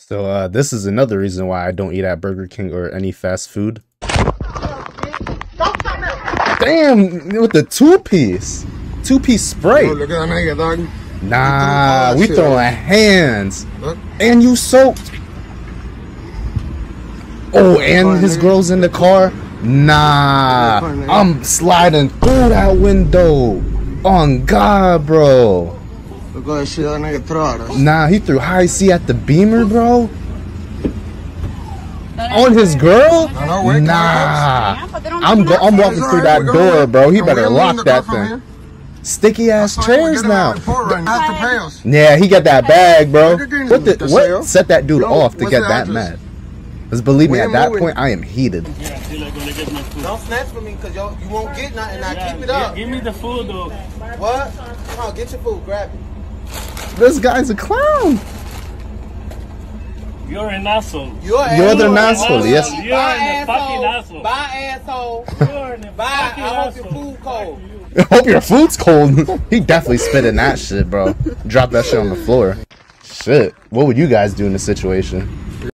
So uh, this is another reason why I don't eat at Burger King or any fast food. Damn, with the two piece, two piece spray. Yo, look at that nigga, dog. Nah, we throwing hands, Look. and you soaked. Oh, and his girl's in the car. Nah, I'm sliding through that window. On God, bro. Look at that shit that nigga throw at us. Nah, he threw Hi-C at the beamer, bro. On his girl? No, nah. I'm go- I'm walking through that door, bro. He better lock that thing. Sticky ass chairs now. Have to pay us. Yeah, he got that bag, bro. What the what set that dude off to get that address? mad? Because believe me, at that point, I am heated. Yeah, I feel like gonna get my food. Don't snatch for me because yo, you won't get nothing. Now Yeah, keep it up. Give me the food though. What? Come on, get your food. Grab it. This guy's a clown. You're an asshole. You're, You're the an asshole, yes. You're an fucking asshole. Bye, asshole. You're an Bye. I hope your asshole. food cold. I hope your food's cold. he definitely spit in that shit, bro. Drop that shit on the floor. Shit. What would you guys do in this situation?